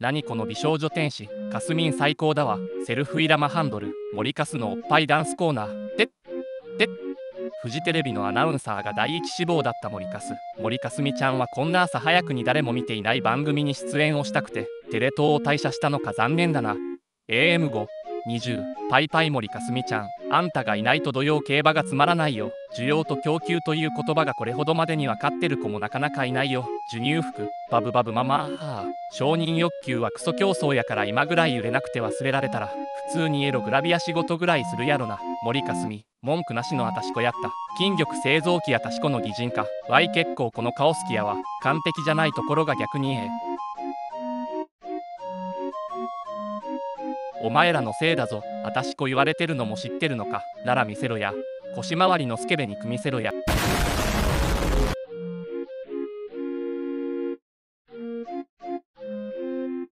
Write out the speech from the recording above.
何この美少女天使。かすみん最高だわ。セルフイラマハンドル。森かすのおっぱいダンスコーナー。ででフジテレビのアナウンサーが第一志望だった森かす森かすみちゃんはこんな朝早くに誰も見ていない番組に出演をしたくてテレ東を退社したのか。残念だな。AM5 20パイパイ森かすみちゃん。あんたがいないと土曜競馬がつまらないよ。需要と供給という言葉がこれほどまでに分かってる子もなかなかいないよ。授乳服バブバブママ。承認欲求はクソ競争やから今ぐらい揺れなくて忘れられたら普通にエログラビア仕事ぐらいするやろな。森かすみ文句なしのあたしこやった。筋力製造機やたしこの擬人化。わい結構この顔好きやわ。完璧じゃないところが逆にええ。お前らのせいだぞ。あたしこ言われてるのも知ってるのか。なら見せろや。腰回りのスケベに組みせろや。